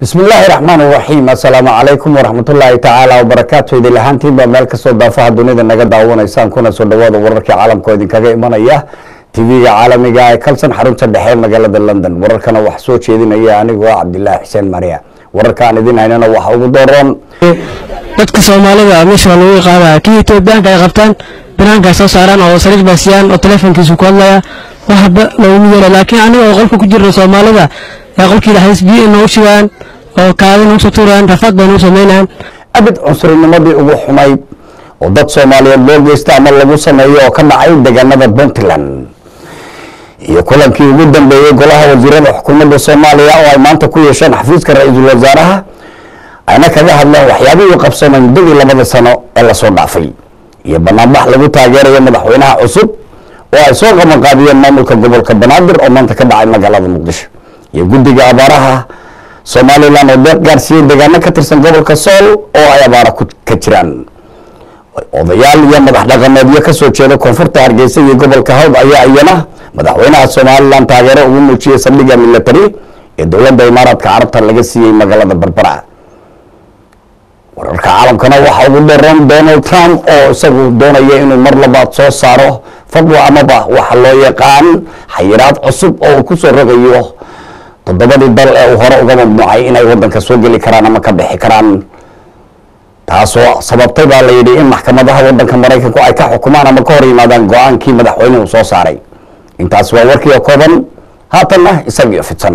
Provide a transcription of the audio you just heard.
bismi illaahi raxmaan raxiim assalaamu calaykum waraxmatullaahi tacaala wabarakaatu idin lahaantiinba meel kastoo daafaha dunida naga daawanaysaan kuna soo dhawaada wararkii caalamkoo idinkaga imanaya. Tv-ga caalamiga ee kalsan xarunta dhexe magaalada london. Wararkana wax soo jeedinaya anigoo cabdilaahi xuseen mariya wararka aan idin haynana waxa ugu dooron dadka soomaalida meesha lagu qaadaya kii etoobiyaanka ay qabtaan banaanka soo saaraan oo sariir baasiyaan oo telefonkiisu ku hadlaya. Waxba loogu yeela laakiin aniga oo qolka ku jirna soomaalida yaa qolkii dhaxays biyo inoogu shubaan oo kaada nagu soo rafaad bay nagu sameynayaan abid cunsurinimadii ugu xumayd oo dad soomaaliyeed loo geysta ama lagu sameeyo oo ka dhacay deegaanada puntland. Iyo kulankii ugu dambeeyey golaha wasiirada xukuumadda soomaaliya oo ay maanta ku yeesheen xafiiska ra'iisul wasaaraha ayna kaga hadleen waxyaabihii qabsamay muddadii labada sano ee la soo dhaafay. Iyo banaanbax lagu taageerayo madaxweynaha cusub oo ay soo qabanqaabiyeen maamulka gobolka banaadir oo maanta ka dhacay magaalada muqdisho iyo guddiga abaaraha somalilan oo deeq gaarsiiyey deegaano ka tirsan gobolka sool oo ay abaara ka jiraan. Odayaal iyo madax dhaqameedyo ka soo jeeda koonfurta hargeysa iyo gobolka hawd ayaa iyana madaxweynaha somalilan taageero ugu muujiyey saldhigga military ee dowladda imaaraadka carabta laga siiyey magaalada berbera wararka caalamkana waxaa ugu daran donald trump oo isagu doonaya inuu mar labaad soo saaro fadwa amaba waxa loo yaqaan xayiraad cusub oo uu ku soo rogayo toddobadii dal ee uu hore uga mamnuucay inay wadanka soo geli karaan ama ka bixi karaan. Taasoo sababtay baa la yidhi in maxkamadaha wadanka maraykanku ay ka xukumaan ama ka hor yimaadaan go'aankii madaxweynuhu soo saaray. Intaas waa warkii oo kooban haatanna isagiyo fidsan